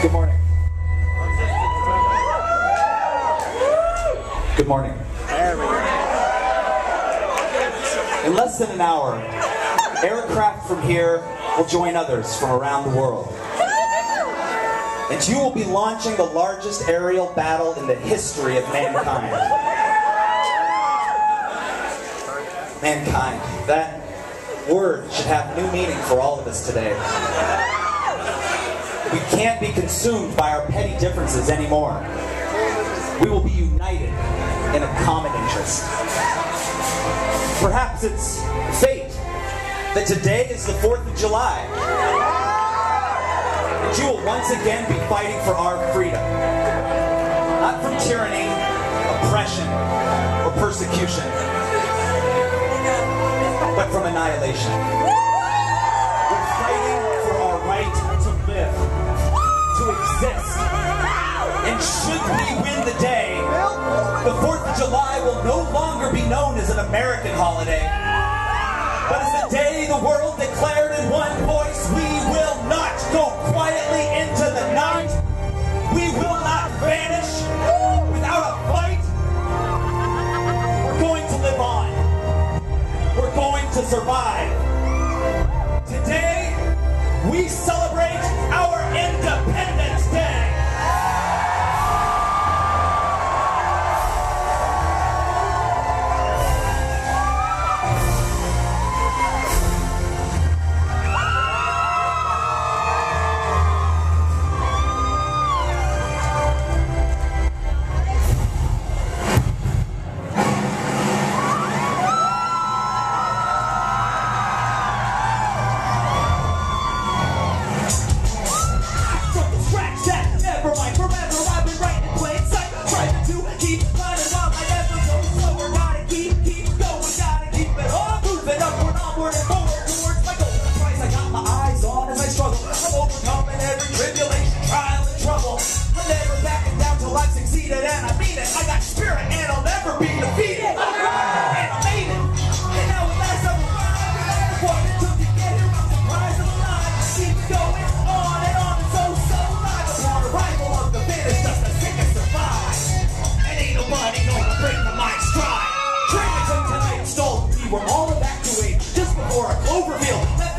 Good morning. Good morning. In less than an hour, aircraft from here will join others from around the world. And you will be launching the largest aerial battle in the history of mankind. Mankind. That word should have new meaning for all of us today. We can't be consumed by our petty differences anymore. We will be united in a common interest. Perhaps it's fate that today is the 4th of July. And you will once again be fighting for our freedom. Not from tyranny, oppression, or persecution, but from annihilation. Known as an American holiday, but as the day the world declared in one voice, we will not go quietly into the night. We will not vanish without a fight. We're going to live on. We're going to survive. Today, we celebrate our Independence Day.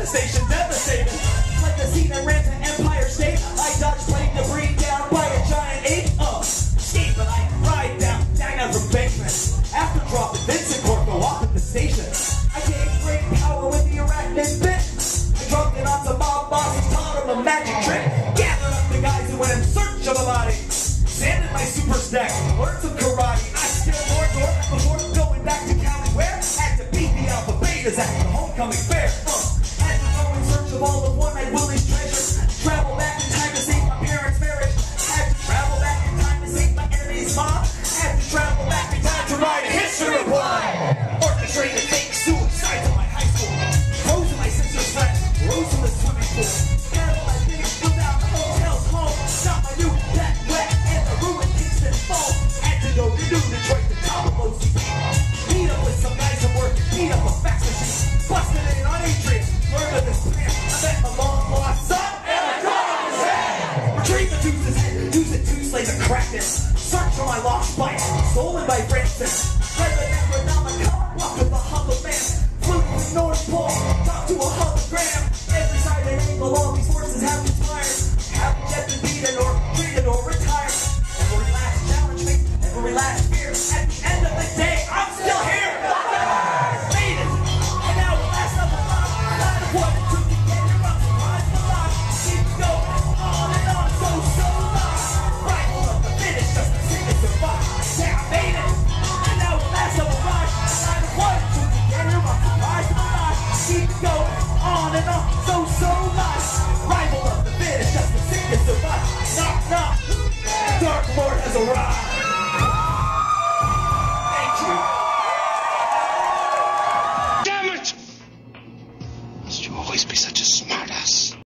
Cloverfield left the station devastated like the scene that ran to Empire State. I dodged plane debris down by a giant ape. Uh escape but I ride down down out from basement after dropping Vincent Corpo off at the station. I gained great power with the arachnid bit. I dropped it on some mob bosses taught him a magic trick. Gathered up the guys who went in search of a body. Sanded my super stack learned some karate. I still more door before going back to Cali where had to beat the alpha betas at the homecoming fair. Uh, of all of One-Eyed Willy's treasures travel back the search for my lost bike. Stolen by Francis and on so so long rival of the fittest just to see it survive knock knock. The dark lord has arrived